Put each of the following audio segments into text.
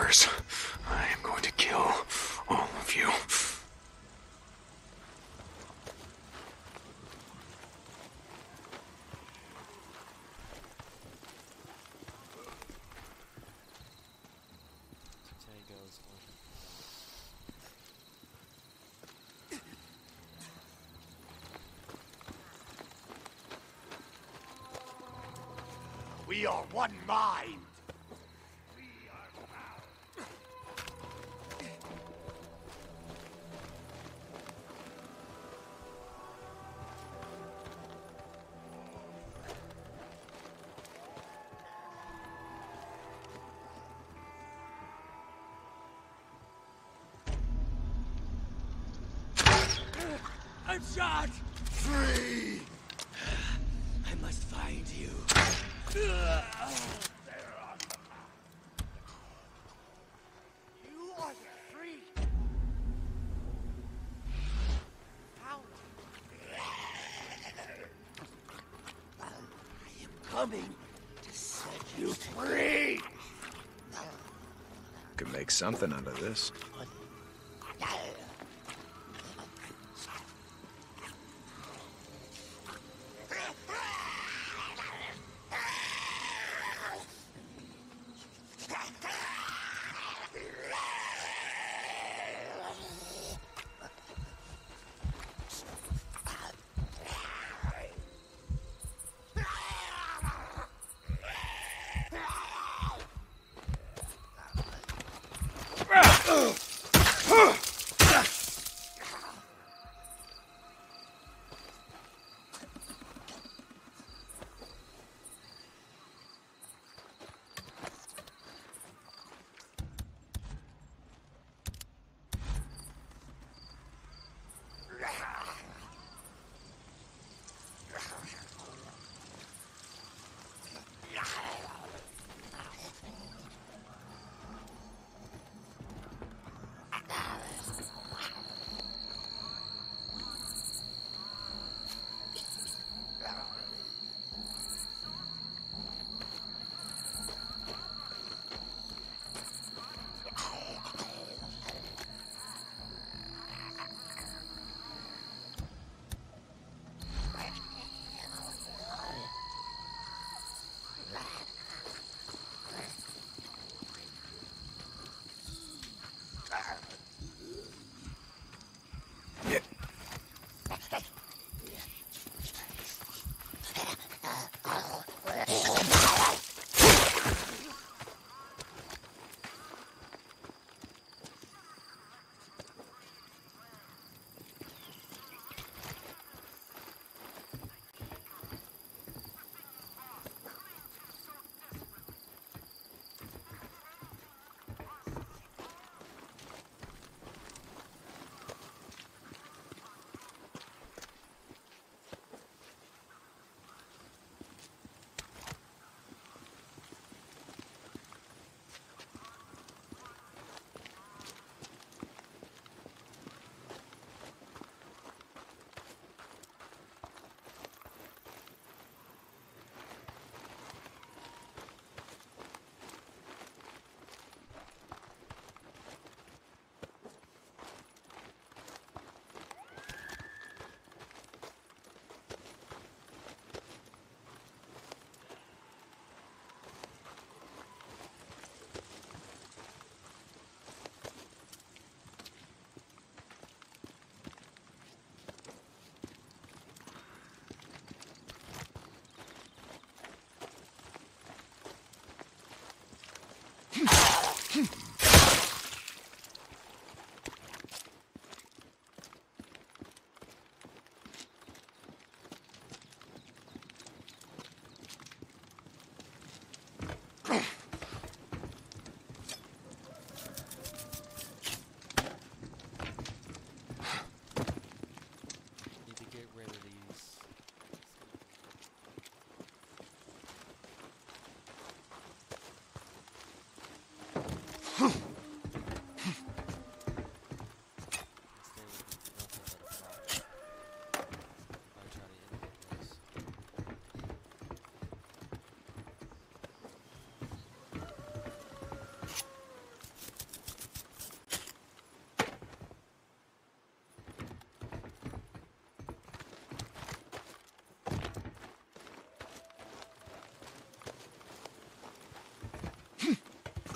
Goddamn. I am going to kill all of you. We are one mind. I'm shot! Free! I must find you. You are free. Out. I am coming to set you free. Could make something out of this.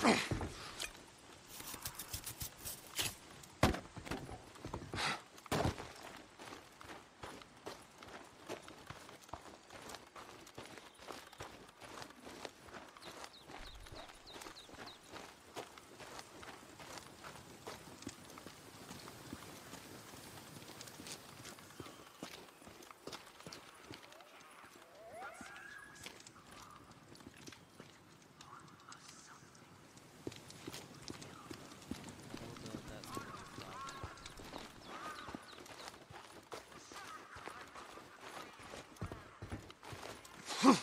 Oh. Have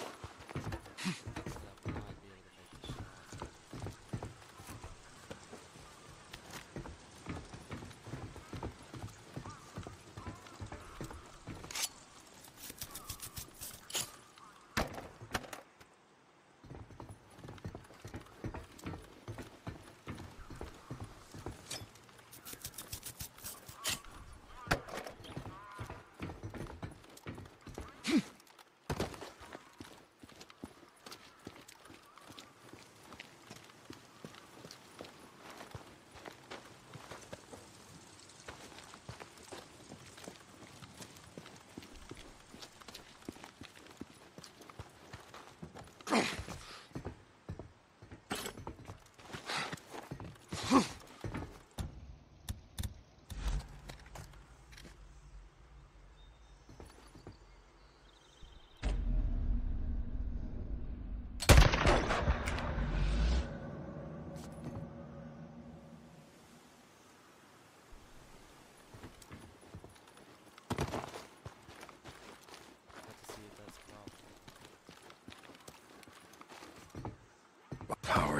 to see if that's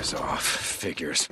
Power's off. Figures.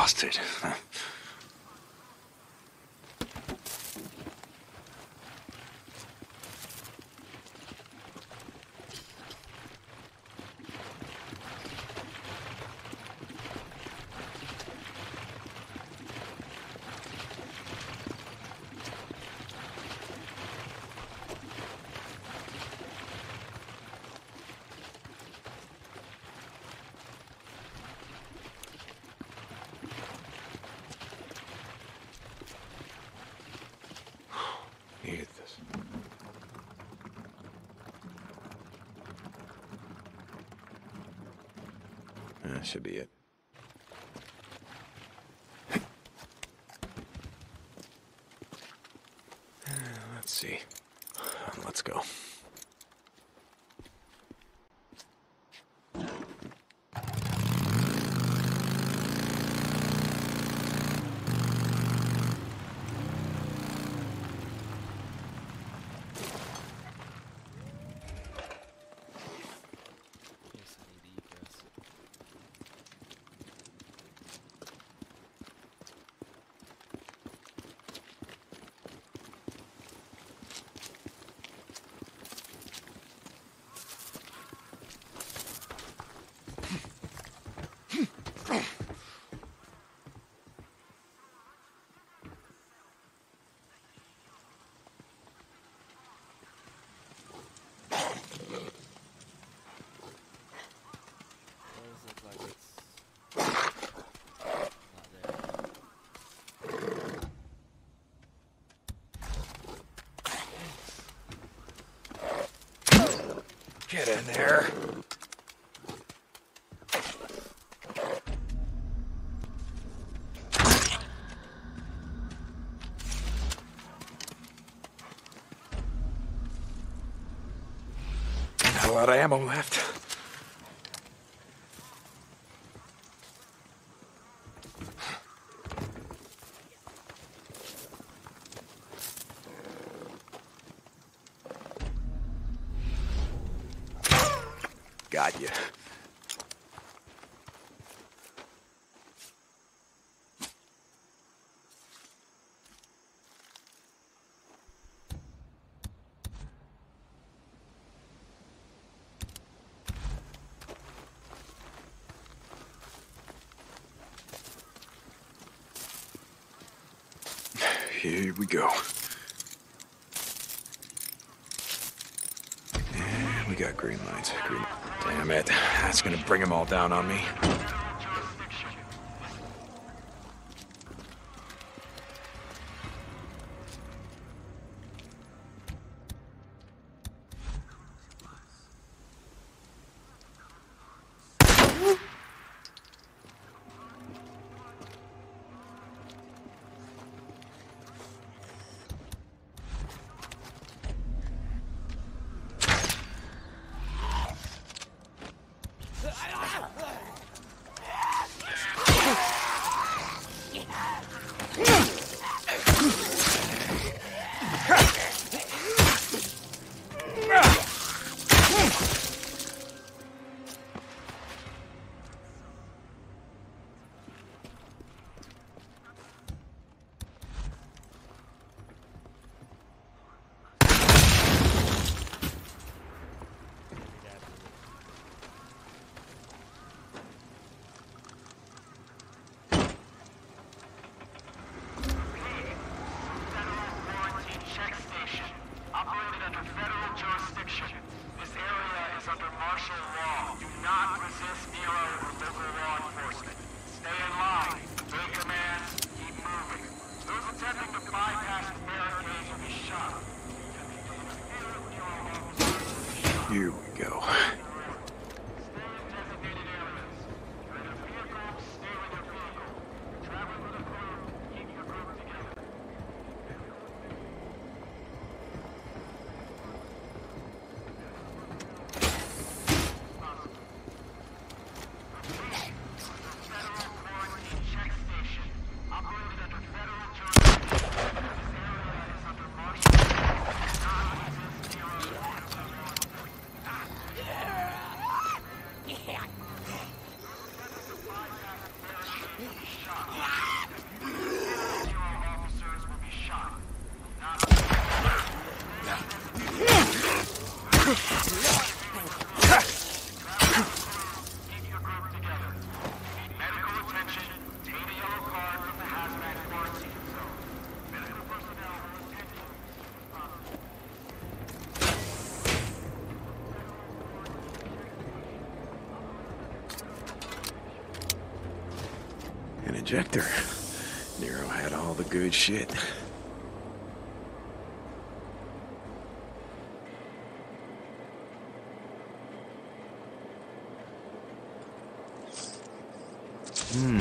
Busted. should be it. Get in there. A lot of ammo left. here we go. And we got green lights. Green. Damn it. That's gonna bring them all down on me. projector. Nero had all the good shit. Hmm.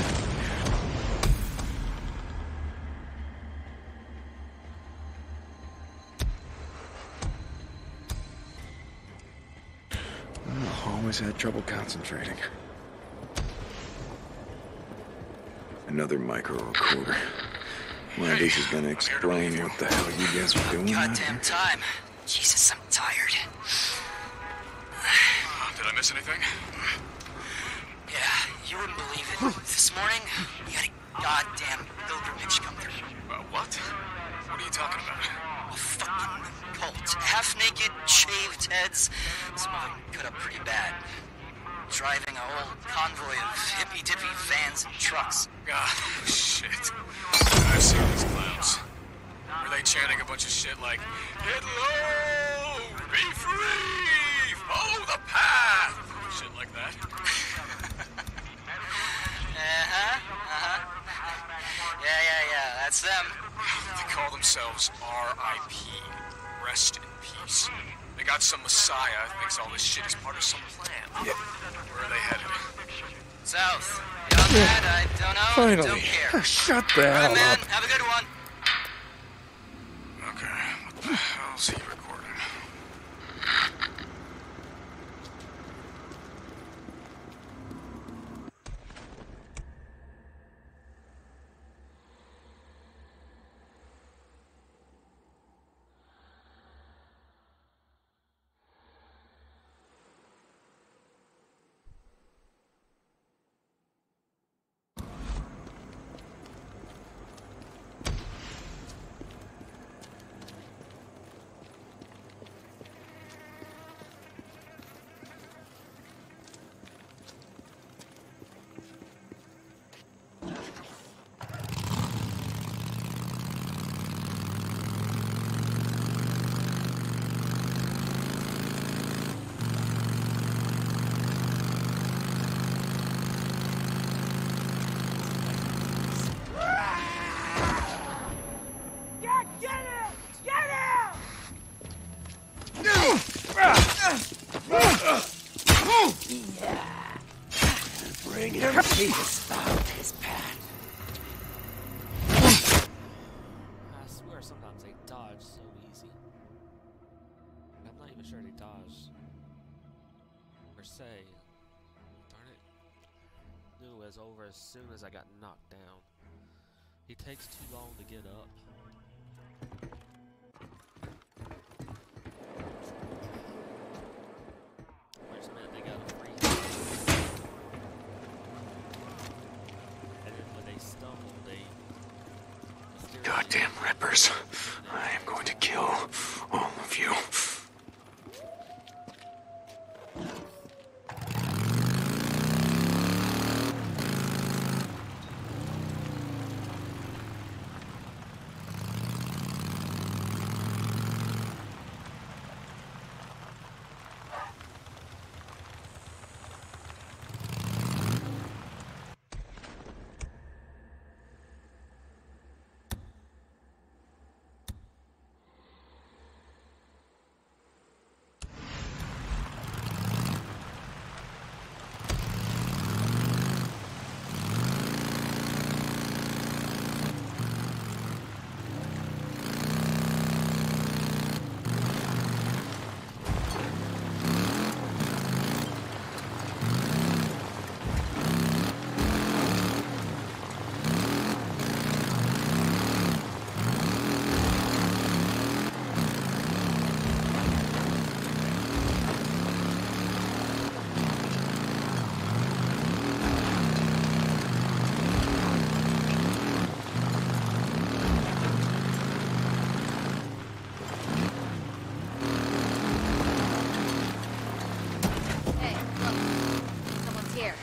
hmm. Always had trouble concentrating. Another micro recorder. One of these is gonna explain what the hell you guys are doing Goddamn time. Jesus, I'm tired. Did I miss anything? Yeah, you wouldn't believe it. This morning, we had a goddamn pilgrimage come through. Uh, what? What are you talking about? A fucking cult. Half naked, shaved heads. Some of them cut up pretty bad. Whole convoy of hippy dippy vans and trucks. God, shit. I've seen these clowns. Were they chanting a bunch of shit like, Get low! Be free! Follow the path! Shit like that? Uh-huh, uh-huh. Yeah, yeah, yeah, that's them. They call themselves RIP. Rest in peace. They got some messiah thinks all this shit is part of some plan. Yeah. Where are they headed? South. Beyond that, I don't know. Don't Finally. care. Shut the All right, hell man. up. Have a good one. Okay, what the hell's he recording? Bring him. He has found his path. I swear sometimes they dodge so easy. I'm not even sure they dodge. Se. Darn it. Knew it was over as soon as I got knocked down. He takes too long to get up. Wait a minute, they got a free. And then when they stumble, they Goddamn rippers. I am going to kill all of you. Hey, look. Someone's here.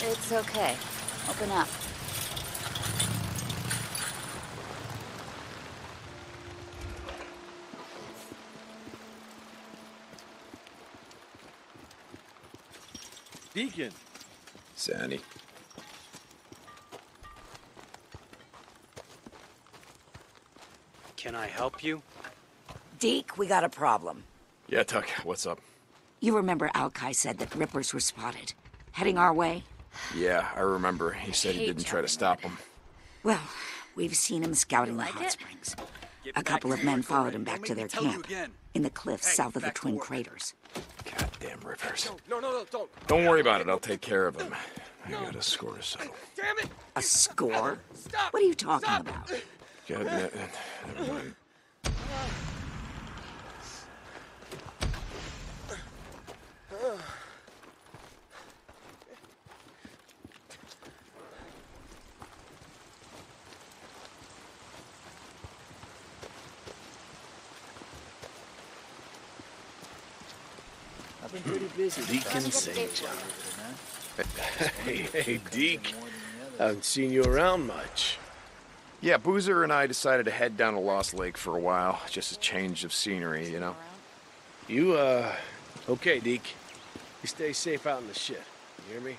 It's okay. Open up. Deacon, Sandy. Can I help you? Deke, we got a problem. Yeah, Tuck, what's up? You remember Alkai said that Rippers were spotted. Heading our way? Yeah, I remember. He said he didn't try to stop mud. him. Well, we've seen him scouting the hot springs. A couple of men followed him back to their camp in the cliffs south of the Twin Craters. Goddamn Rippers. No, no, no, don't. Don't worry about it. I'll take care of him. I got a score to settle. Damn it! A score? Stop! What are you talking about? God, never mind. Deacon Get the St. John. Hey, hey, Deke. Haven't seen you around much. Yeah, Boozer and I decided to head down to Lost Lake for a while. Just a change of scenery, you know? You, uh, okay, Deke. You stay safe out in the shit. You hear me?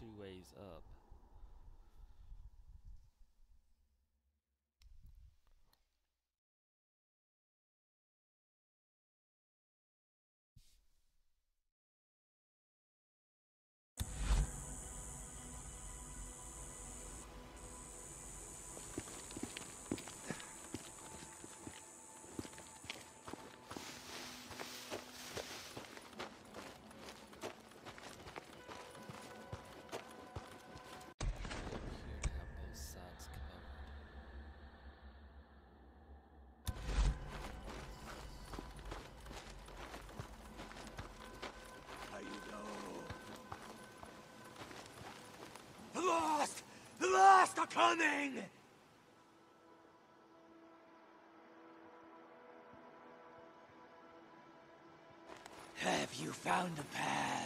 Two ways up. The are coming! Have you found the path?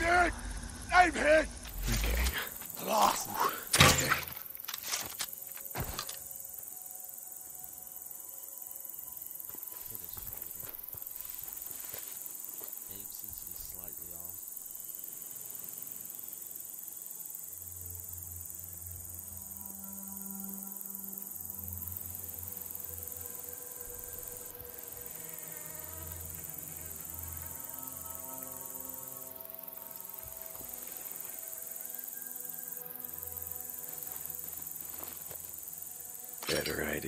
I'm hit! I'm hit! Okay. Lost.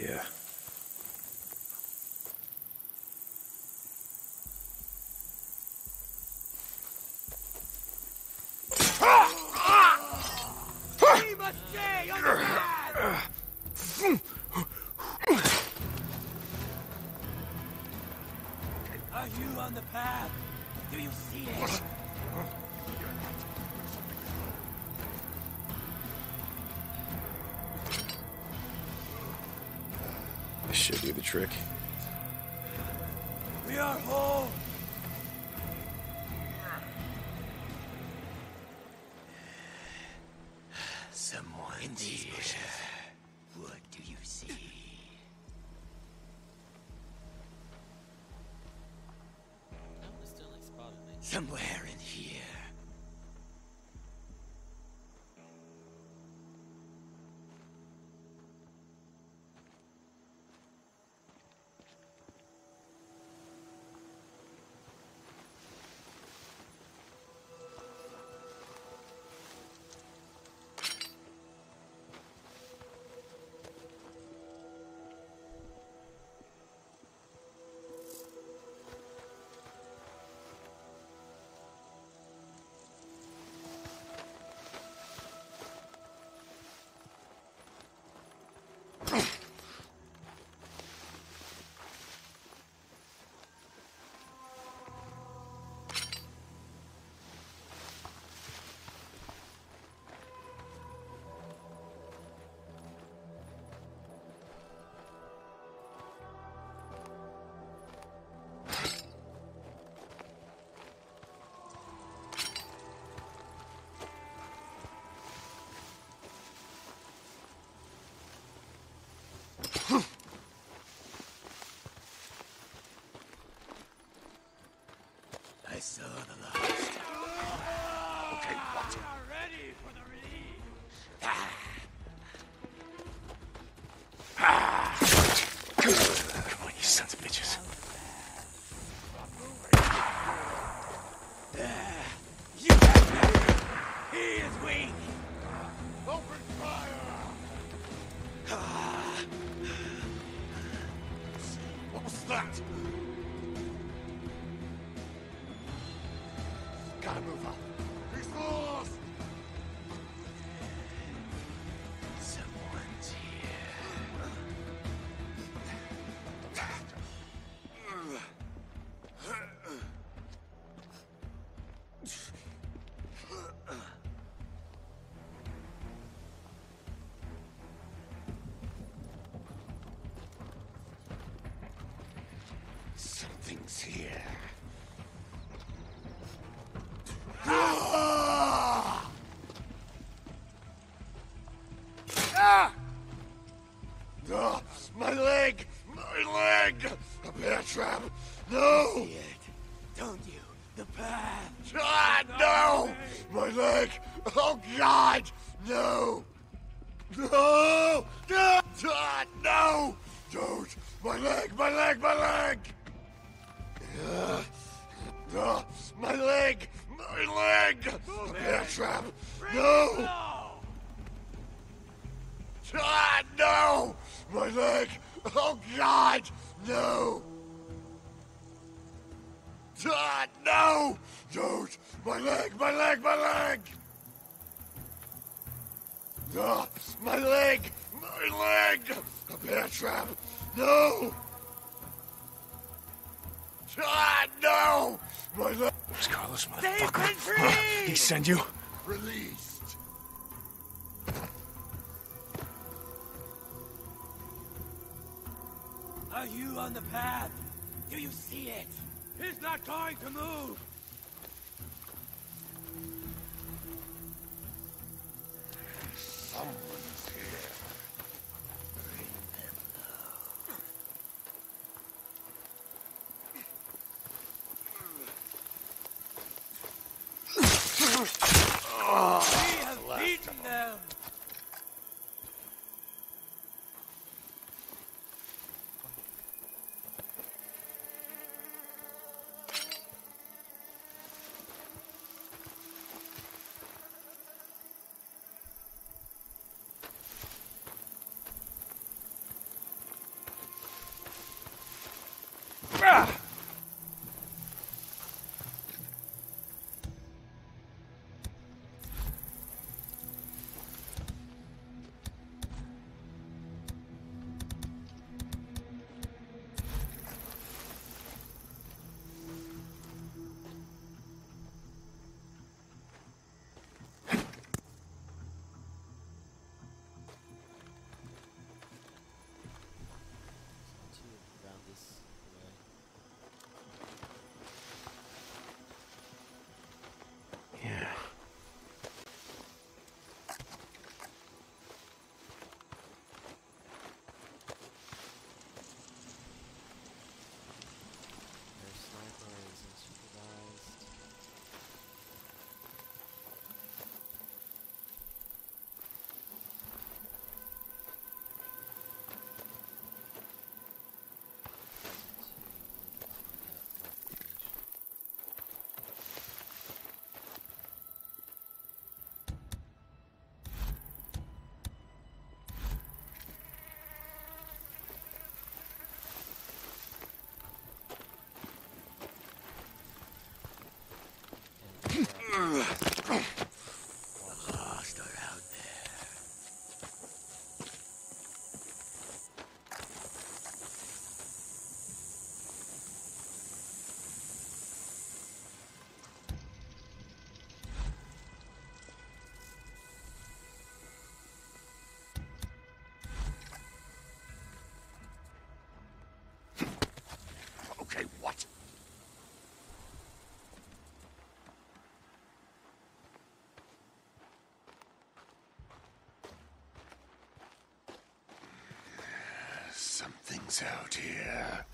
Yeah. the trick. son. here. Something's out here.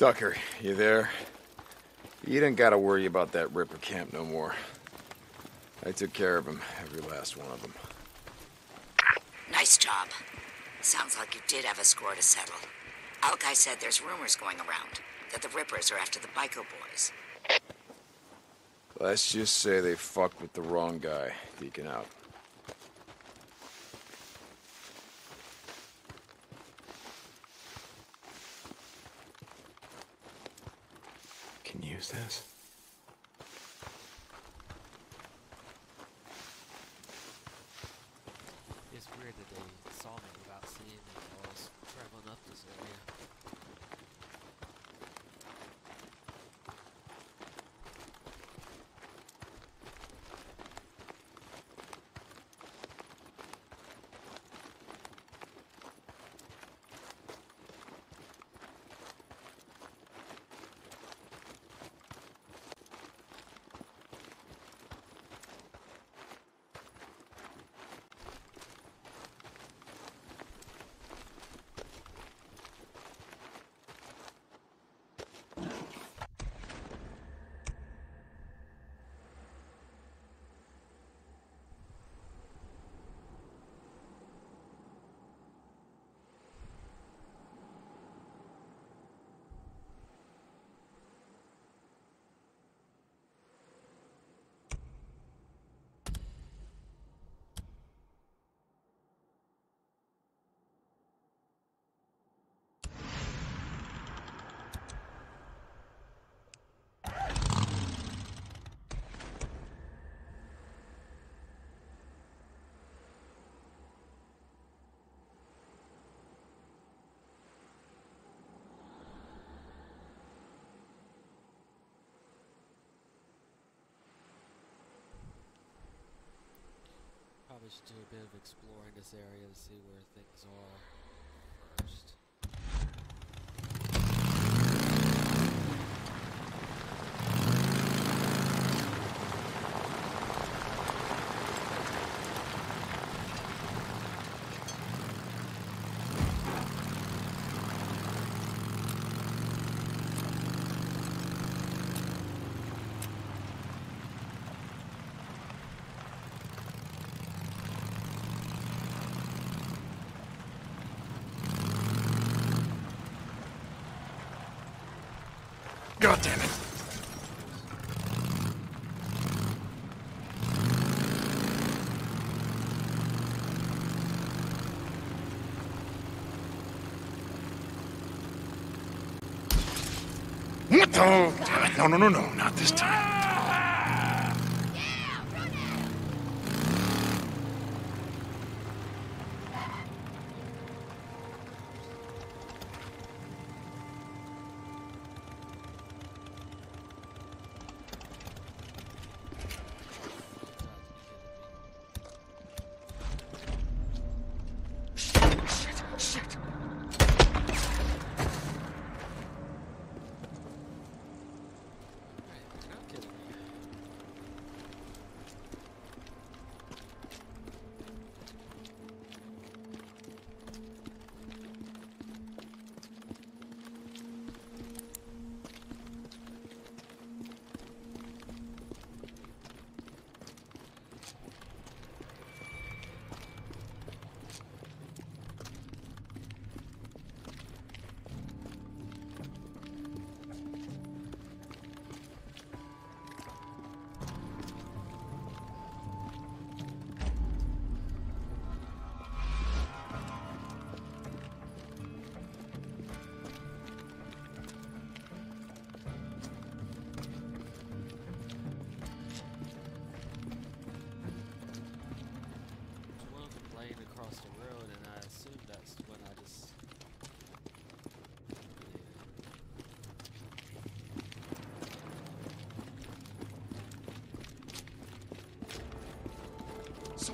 Tucker, you there? You didn't gotta worry about that Ripper camp no more. I took care of him, every last one of them. Nice job. Sounds like you did have a score to settle. Alki said there's rumors going around that the Rippers are after the Bico boys. Let's just say they fucked with the wrong guy, Deacon out. Use this? It's weird that they saw me without seeing me while I was traveling up this area. Should do a bit of exploring this area to see where things are God damn it. What the? Oh. No, no, no, no. Not this time.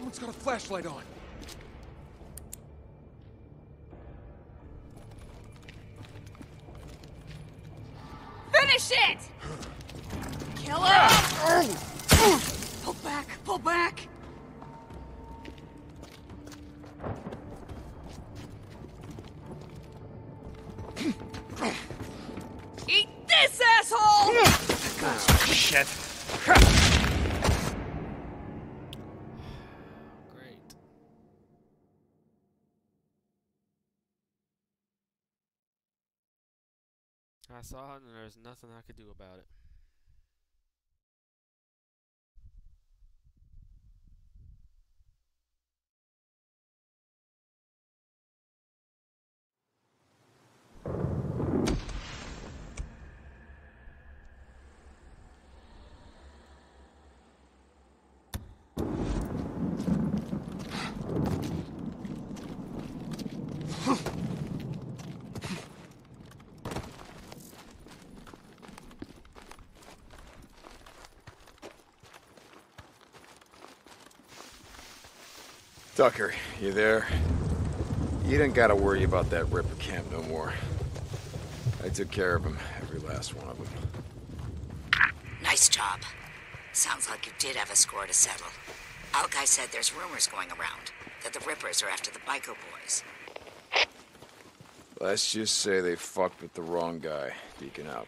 Someone's got a flashlight on. Saw it, and there's nothing I could do about it. Tucker, you there? You didn't gotta worry about that Ripper camp no more. I took care of him, every last one of them. Nice job. Sounds like you did have a score to settle. Alki said there's rumors going around that the Rippers are after the Bico boys. Let's just say they fucked with the wrong guy, Deacon out.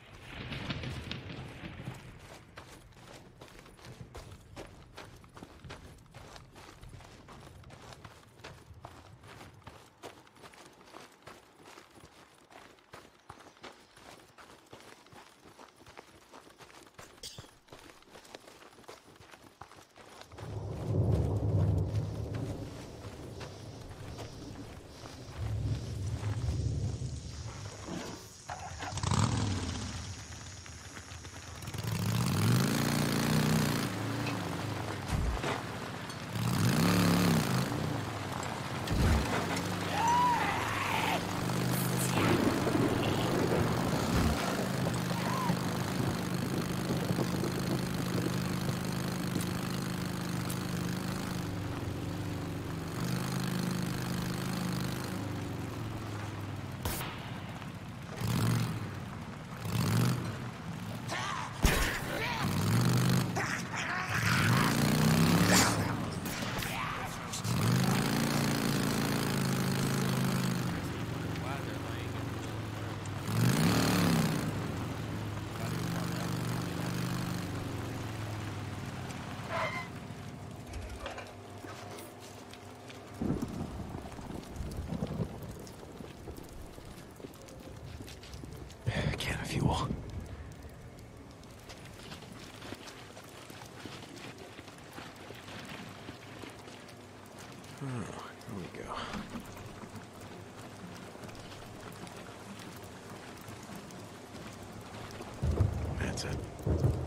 That's it.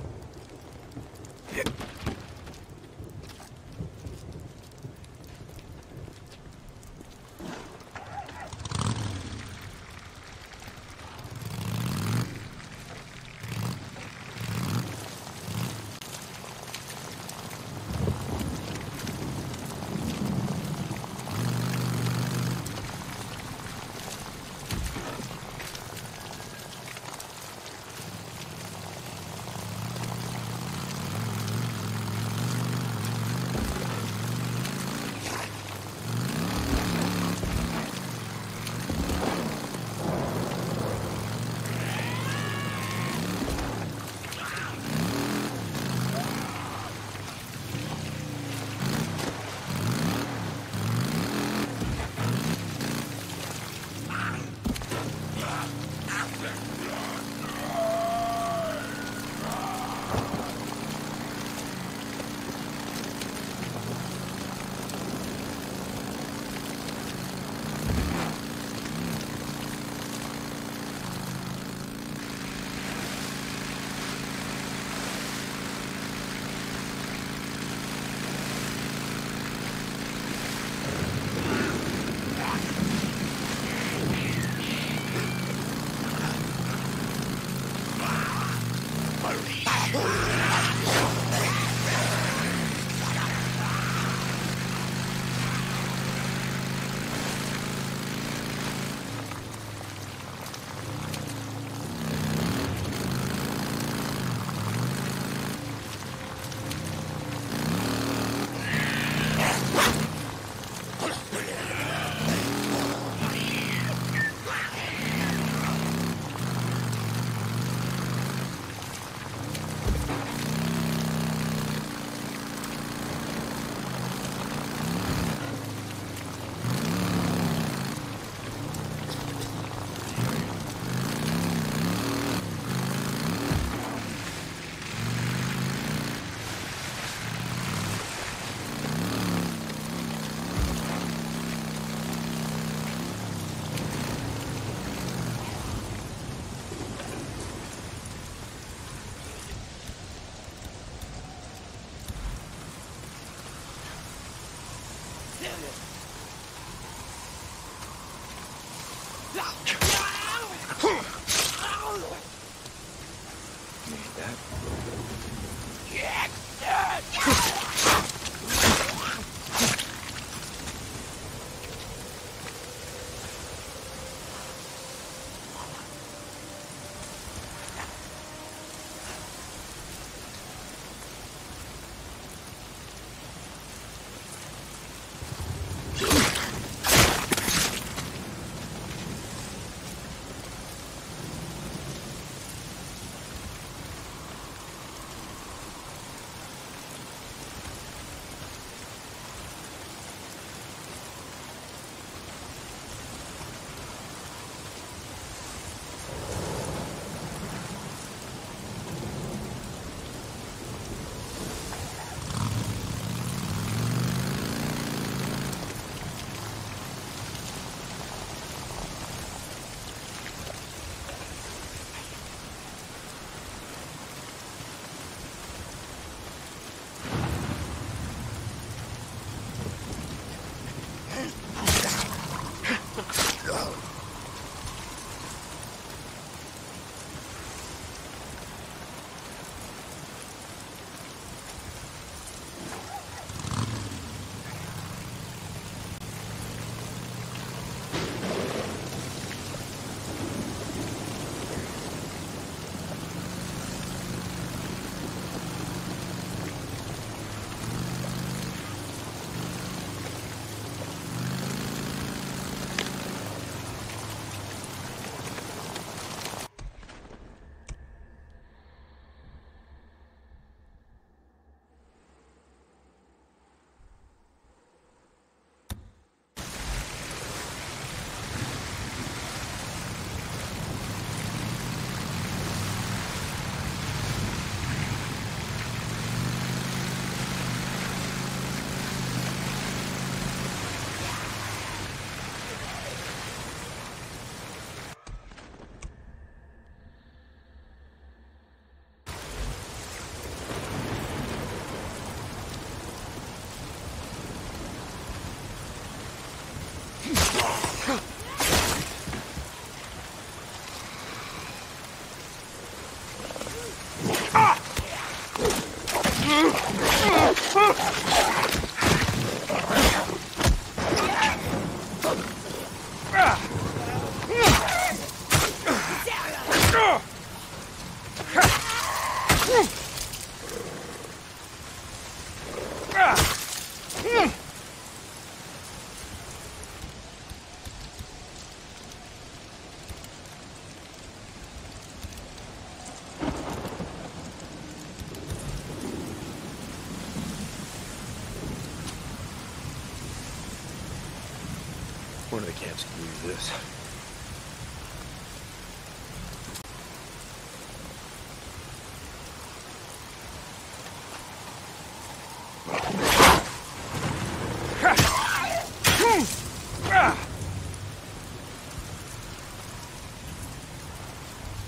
Could use this.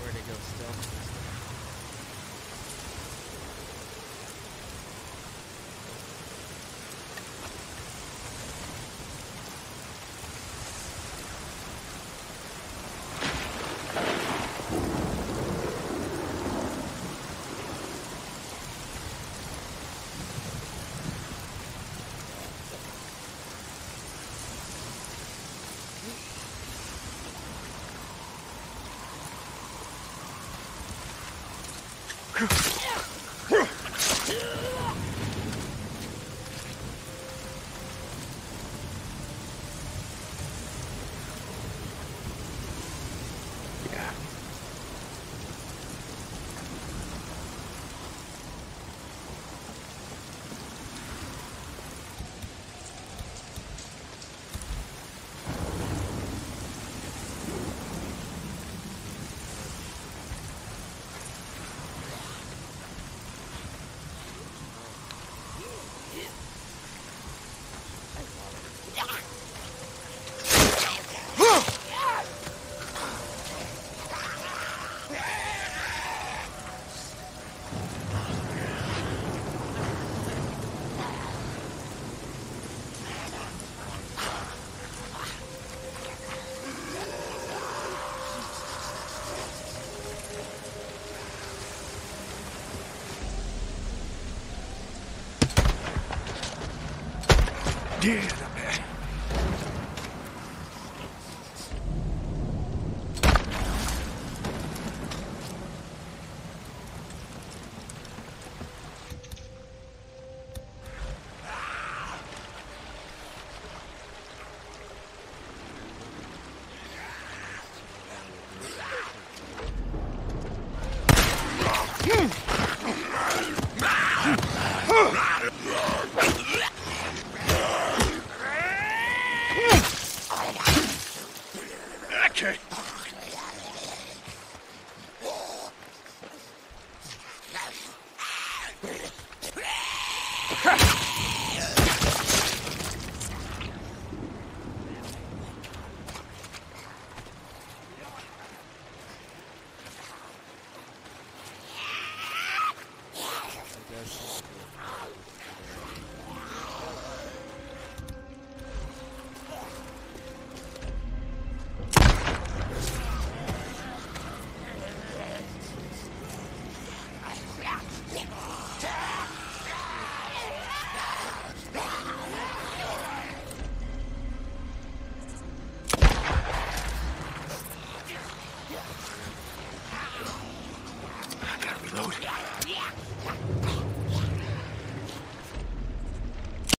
Where'd it go still? Yeah. Get